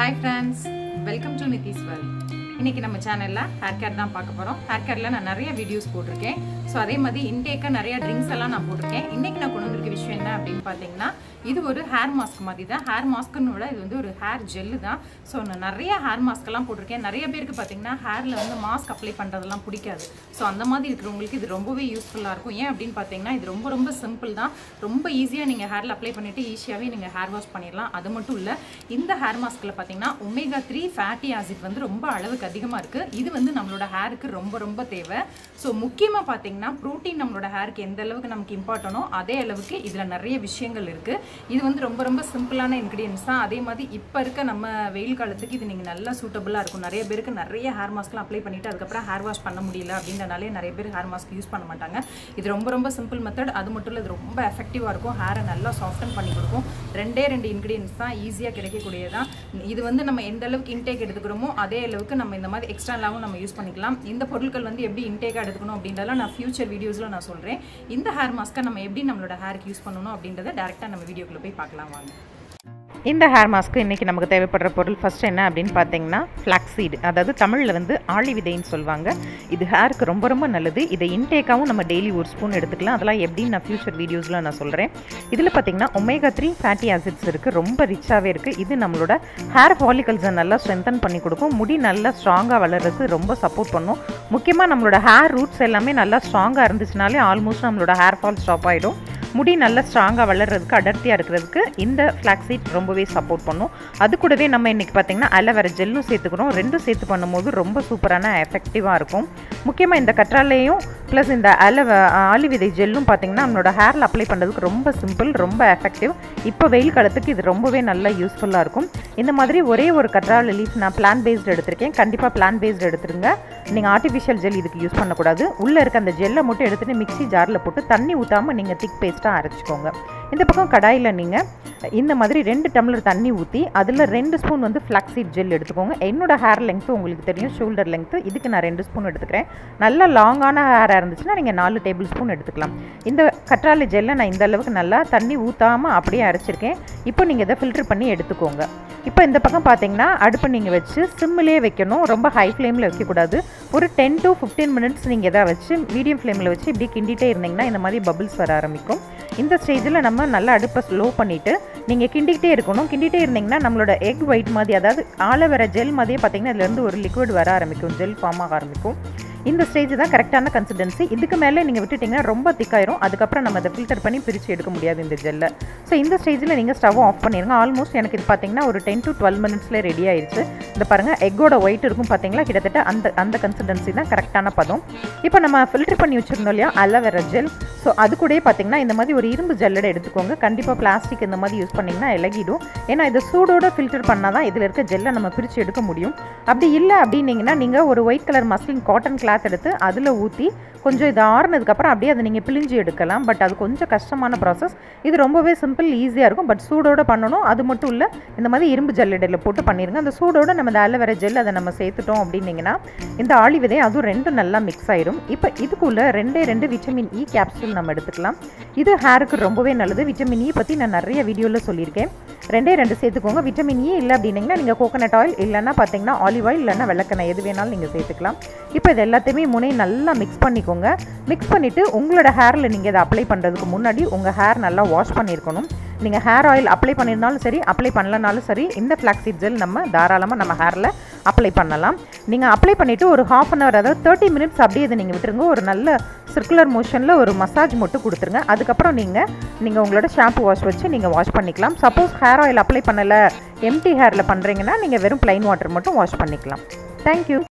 Hi friends, welcome to Nithi's World. இன்றைக்கி நம்ம சேனலில் ஹேர் கேர் தான் பார்க்க போகிறோம் ஹேர் கேரில் நான் நிறைய வீடியோஸ் போட்டிருக்கேன். ஸோ அதே மாதிரி இன்டேக்காக நிறைய ட்ரிங்க்ஸ் எல்லாம் நான் போட்டிருக்கேன். இன்றைக்கி நான் கொண்டு வந்திருக்க விஷயம் என்ன அப்படின்னு பார்த்தீங்கன்னா இது ஒரு ஹேர் மாஸ்க் மாதிரி தான். ஹேர் மாஸ்க்குன்னு விட இது வந்து ஒரு ஹேர் ஜெல்லு தான். ஸோ நான் நிறைய ஹேர் மாஸ்க்கெல்லாம் போட்டிருக்கேன். நிறைய பேருக்கு பார்த்தீங்கன்னா ஹேரில் வந்து மாஸ்க் அப்ளை பண்ணுறதெல்லாம் பிடிக்காது. ஸோ அந்த மாதிரி இருக்கிறவங்களுக்கு இது ரொம்பவே யூஸ்ஃபுல்லாக இருக்கும். ஏன் அப்படின்னு பார்த்தீங்கன்னா இது ரொம்ப ரொம்ப சிம்பிள் தான். ரொம்ப ஈஸியாக நீங்கள் ஹேரில் அப்ளை பண்ணிவிட்டு ஈஸியாகவே நீங்கள் ஹேர் வாஷ் பண்ணிடலாம். அது மட்டும் இல்லை இந்த ஹேர் மாஸ்கில் பார்த்தீங்கன்னா ஒமேகா த்ரீ ஃபேட்டி ஆசிட் வந்து ரொம்ப அளவுக்கு அதிகமாக இருக்குது இது வந்து நம்மளோட ஹேருக்கு ரொம்ப ரொம்ப தேவை. ஸோ முக்கியமாக பார்த்தீங்கன்னா ப்ரோட்டீன் நம்மளோட ஹேருக்கு எந்த அளவுக்கு நமக்கு இம்பார்ட்டனோ அதே அளவுக்கு இதில் நிறைய விஷயங்கள் இருக்குது இது வந்து ரொம்ப ரொம்ப சிம்பிளான இன்க்ரீடியன்ஸ் தான். அதே மாதிரி இப்போ இருக்க நம்ம வெயில் காலத்துக்கு இது நீங்கள் நல்லா சூட்டபுளாக இருக்கும். நிறைய பேருக்கு நிறைய ஹேர் மாஸ்க்லாம் அப்ளை பண்ணிவிட்டு அதுக்கப்புறம் ஹேர் வாஷ் பண்ண முடியல அப்படின்றனாலே நிறைய பேர் ஹேர் மாஸ்க் யூஸ் பண்ண மாட்டாங்க. இது ரொம்ப ரொம்ப சிம்பிள் மெத்தட் அது மட்டும் இல்லை இது ரொம்ப எஃபெக்டிவாக இருக்கும். ஹேரை நல்லா சாஃப்டன் பண்ணி கொடுக்கும். ரெண்டே ரெண்டு இன்க்ரீடியன்ஸ் தான் ஈஸியாக கிடைக்கக்கூடியதான் இது வந்து நம்ம எந்த அளவுக்கு இன்டேக் எடுத்துக்கிறோமோ அதே அளவுக்கு நம்ம இந்த மாதிரி எக்ஸ்ட்ராலாகவும் நம்ம யூஸ் பண்ணிக்கலாம். இந்த பொருட்கள் வந்து எப்படி இன்டேக்காக எடுத்துக்கணும் அப்படின்றதெல்லாம் நான் ஃபியூச்சர் வீடியோஸில் நான் சொல்கிறேன் இந்த ஹேர் மாஸ்க்கை நம்ம எப்படி நம்மளோட ஹேருக்கு யூஸ் பண்ணணும் அப்படின்றத டேரெக்டாக நம்ம வீடியோக்குள்ளே போய் பார்க்கலாம் வாங்க. இந்த ஹேர் மாஸ்க்கு இன்றைக்கி நமக்கு தேவைப்படுற பொருள் ஃபஸ்ட் என்ன அப்படின்னு பார்த்தீங்கன்னா ஃப்ளாக்ஸீடு அதாவது தமிழில் வந்து ஆளி விதைன்னு சொல்லுவாங்க. இது ஹேருக்கு ரொம்ப ரொம்ப நல்லது. இதை இன்டேக்காகவும் நம்ம டெய்லி ஒரு ஸ்பூன் எடுத்துக்கலாம். அதெல்லாம் எப்படின்னு நான் ஃபியூச்சர் வீடியோஸில் நான் சொல்கிறேன் இதில் பார்த்தீங்கன்னா ஒமேகா த்ரீ ஃபேட்டி ஆசிட்ஸ் இருக்குது ரொம்ப ரிச்சாகவே இருக்குது இது நம்மளோட ஹேர் ஃபாலிகல்ஸை நல்லா ஸ்ட்ரென்தன் பண்ணி கொடுக்கும். முடி நல்லா ஸ்ட்ராங்காக வளர்கிறதுக்கு ரொம்ப சப்போர்ட் பண்ணும். முக்கியமாக நம்மளோட ஹேர் ரூட்ஸ் எல்லாமே நல்லா ஸ்ட்ராங்காக இருந்துச்சுனாலே ஆல்மோஸ்ட் நம்மளோட ஹேர் ஃபால் ஸ்டாப் ஆகிடும் முடி நல்லா ஸ்ட்ராங்காக வளர்கிறதுக்கு அடர்த்தியாக இருக்கிறதுக்கு இந்த ஃப்ளாக்ஸீட் ரொம்பவே சப்போர்ட் பண்ணும். அது கூடவே நம்ம இன்றைக்கி பார்த்திங்கன்னா அலோவேரா ஜெல்லும் சேர்த்துக்கிறோம். ரெண்டும் சேர்த்து பண்ணும்போது ரொம்ப சூப்பரான எஃபெக்டிவாக இருக்கும். முக்கியமாக இந்த கற்றாலையும் ப்ளஸ் இந்த அலவ ஆலி விதை ஜெல்லும் பார்த்திங்கன்னா நம்மளோட ஹேரில் அப்ளை பண்ணுறதுக்கு ரொம்ப சிம்பிள் ரொம்ப எஃபெக்டிவ் இப்போ வெயில் காலத்துக்கு இது ரொம்பவே நல்லா யூஸ்ஃபுல்லாக இருக்கும். இந்த மாதிரி ஒரே ஒரு கற்றாழை லீஃப் நான் பிளான் பேஸ்டு எடுத்திருக்கேன். கண்டிப்பாக பிளான் பேஸ்டு எடுத்துருங்க. நீங்கள் ஆர்டிஃபிஷியல் ஜெல் இதுக்கு யூஸ் பண்ணக்கூடாது. உள்ளே இருக்க அந்த ஜெல்லை மட்டும் எடுத்துகிட்டு மிக்ஸி ஜாரில் போட்டு தண்ணி ஊற்றாமல் நீங்கள் திக் பேஸ்ட்டாக அரைச்சிக்கோங்க. இந்த பக்கம் கடாயில் நீங்கள் இந்த மாதிரி ரெண்டு டம்ளர் தண்ணி ஊற்றி அதில் ரெண்டு ஸ்பூன் வந்து ஃப்ளாக்ஸீட் ஜெல் எடுத்துக்கோங்க. என்னோட ஹேர் லெங்க்த்து உங்களுக்கு தெரியும் ஷோல்டர் லெங்க்த்து இதுக்கு நான் ரெண்டு ஸ்பூன் எடுத்துக்கிறேன். நல்லா லாங்கான ஹேராக இருந்துச்சுன்னா நீங்கள் நாலு டேபிள் ஸ்பூன் எடுத்துக்கலாம். இந்த கற்றாழை ஜெல்லை நான் இந்த அளவுக்கு நல்லா தண்ணி ஊற்றாமல் அப்படியே அரைச்சிருக்கேன். இப்போ நீங்கள் இதை ஃபில்டர் பண்ணி எடுத்துக்கோங்க. இப்போ இந்த பக்கம் பார்த்தீங்கன்னா அடுப்பு நீங்கள் வச்சு சிம்மிலே வைக்கணும். ரொம்ப ஹை ஃப்ளேமில் வைக்கக்கூடாது. ஒரு டென் டு ஃபிஃப்டீன் மினிட்ஸ் நீங்கள் எதாவது வச்சு மீடியம் ஃப்ளேமில் வச்சு இப்படி கிண்டிகிட்டே இருந்தீங்கன்னா இந்த மாதிரி பபிள்ஸ் வர ஆரம்பிக்கும். இந்த ஸ்டேஜில் நம்ம நல்லா அடுப்பை ஸ்லோ பண்ணிவிட்டு நீங்கள் கிண்டிக்கிட்டே இருக்கணும். கிண்டிகிட்டே இருந்தீங்கன்னா நம்மளோட எக் ஒயிட் மாதிரி அதாவது ஆலோவேரா ஜெல் மாதிரியே பார்த்தீங்கன்னா இதுலேருந்து ஒரு லிக்விட் வர ஆரம்பிக்கும். ஜெல் ஃபார்ம் ஆக ஆரம்பிக்கும். இந்த ஸ்டேஜ் தான் கரெக்டான கன்சிஸ்டன்சி இதுக்கு மேலே நீங்கள் விட்டுட்டிங்கன்னா ரொம்ப திக்காயிரும். அதுக்கப்புறம் நம்ம அதை ஃபில்டர் பண்ணி பிரித்து எடுக்க முடியாது இந்த ஜெல்லை ஸோ இந்த ஸ்டேஜில் நீங்கள் ஸ்டவ்வை ஆஃப் பண்ணிடுங்க ஆல்மோஸ்ட் எனக்கு இது பார்த்தீங்கன்னா ஒரு டென் டு டுவெல் மினிட்ஸில் ரெடி ஆயிடுச்சு இந்த பாருங்கள் எக்கோட ஒயிட் இருக்கும் பார்த்தீங்களா கிட்டத்தட்ட அந்த அந்த கன்சிஸ்டன்சி தான் கரெக்டான பதம். இப்போ நம்ம ஃபில்டர் பண்ணி வச்சுருந்தோம் இல்லையா? அலோவேரா ஜெல் ஸோ அது கூட பார்த்தீங்கன்னா இந்த மாதிரி ஒரு இரும்பு ஜல்லடை எடுத்துக்கோங்க. கண்டிப்பாக பிளாஸ்டிக் இந்த மாதிரி யூஸ் பண்ணிங்கன்னா இலகிடும். ஏன்னா இதை சூடோட ஃபில்டர் பண்ணால் தான் இதில் இருக்க ஜெல்லை நம்ம பிரித்து எடுக்க முடியும். அப்படி இல்லை அப்படின்னிங்கன்னா நீங்கள் ஒரு white colour muslin cotton cloth எடுத்து அதில் ஊற்றி கொஞ்சம் இது ஆறுனதுக்கப்புறம் அப்படியே அதை நீங்கள் பிழிஞ்சு எடுக்கலாம். பட் அது கொஞ்சம் கஷ்டமான ப்ராசஸ் இது ரொம்பவே சிம்பிள் ஈஸியாக இருக்கும். பட் சூடோடு பண்ணணும். அது மட்டும் இல்லை இந்த மாதிரி இரும்பு ஜல்லடையில் போட்டு பண்ணிடுங்க அந்த சூடோடு நம்ம இந்த அலோவேரா ஜெல் அதை நம்ம சேர்த்துட்டோம் அப்படின்னீங்கன்னா இந்த ஆளி விதை அதுவும் ரெண்டும் நல்லா மிக்ஸ் ஆயிரும். இப்போ இதுக்குள்ளே ரெண்டே ரெண்டு விட்டமின் இ கேப்சூல் நம்ம எடுத்துக்கலாம். இது ஹேருக்கு ரொம்பவே நல்லது. விட்டமின் e இ பற்றி நான் நிறைய வீடியோவில் சொல்லியிருக்கேன். ரெண்டே ரெண்டு சேர்த்துக்கோங்க. விட்டமின் e இ இல்லை அப்படின்னீங்கன்னா நீங்கள் கோகனட் ஆயில் இல்லைன்னா பார்த்தீங்கன்னா ஆலிவ் ஆயில் இல்லைன்னா வெள்ளக்கெண்ணெய் எது வேணாலும் நீங்கள் சேர்த்துக்கலாம். இப்போ இது எல்லாத்தையுமே முனை நல்லா மிக்ஸ் பண்ணிக்கோங்க. மிக்ஸ் பண்ணிவிட்டு உங்களோட ஹேரில் நீங்கள் இதை அப்ளை பண்ணுறதுக்கு முன்னாடி உங்கள் ஹேர் நல்லா வாஷ் பண்ணியிருக்கணும். நீங்கள் ஹேர் ஆயில் அப்ளை பண்ணியிருந்தாலும் சரி அப்ளை பண்ணலனாலும் சரி இந்த ஃப்ளாக்ஸீட் ஜெல் நம்ம தாராளமாக நம்ம ஹேரில் அப்ளை பண்ணலாம். நீங்கள் அப்ளை பண்ணிவிட்டு ஒரு ஹாஃப் அன் ஹவர் அதாவது தேர்ட்டி மினிட்ஸ் அப்படியே இதை நீங்கள் விட்டுருங்க. ஒரு நல்ல சர்க்குலர் மோஷனில் ஒரு மசாஜ் மட்டும் கொடுத்துருங்க. அதுக்கப்புறம் நீங்கள் நீங்கள் உங்களோட ஷாம்பு வாஷ் வச்சு நீங்கள் வாஷ் பண்ணிக்கலாம். சப்போஸ் ஹேர் ஆயில் அப்ளை பண்ணலை எம்டி ஹேரில் பண்ணுறீங்கன்னா நீங்கள் வெறும் ப்ளைன் வாட்டர் மட்டும் வாஷ் பண்ணிக்கலாம். Thank you